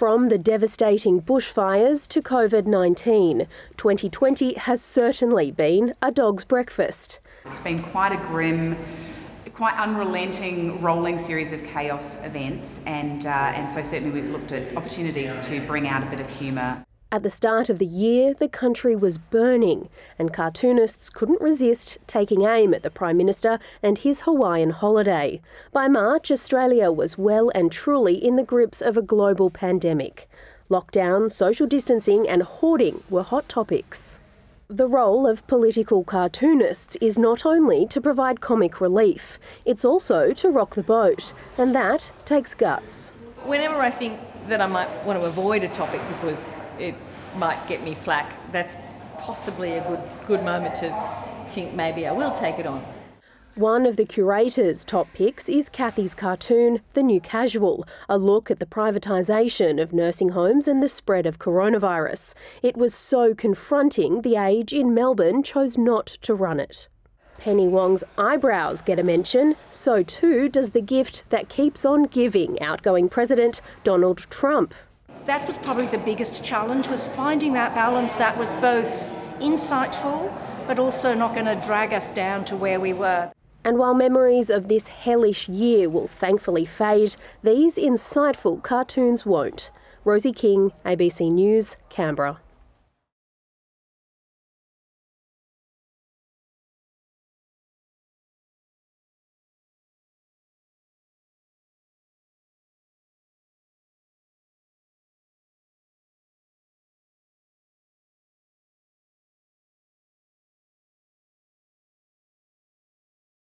From the devastating bushfires to COVID 19, 2020 has certainly been a dog's breakfast. It's been quite a grim, quite unrelenting rolling series of chaos events, and, uh, and so certainly we've looked at opportunities to bring out a bit of humour. At the start of the year, the country was burning, and cartoonists couldn't resist taking aim at the Prime Minister and his Hawaiian holiday. By March, Australia was well and truly in the grips of a global pandemic. Lockdown, social distancing, and hoarding were hot topics. The role of political cartoonists is not only to provide comic relief, it's also to rock the boat, and that takes guts. Whenever I think that I might want to avoid a topic because it might get me flack, that's possibly a good good moment to think maybe I will take it on. One of the curator's top picks is Cathy's cartoon, The New Casual, a look at the privatisation of nursing homes and the spread of coronavirus. It was so confronting, The Age in Melbourne chose not to run it. Penny Wong's eyebrows get a mention, so too does the gift that keeps on giving outgoing President Donald Trump that was probably the biggest challenge was finding that balance that was both insightful but also not going to drag us down to where we were. And while memories of this hellish year will thankfully fade, these insightful cartoons won't. Rosie King, ABC News, Canberra.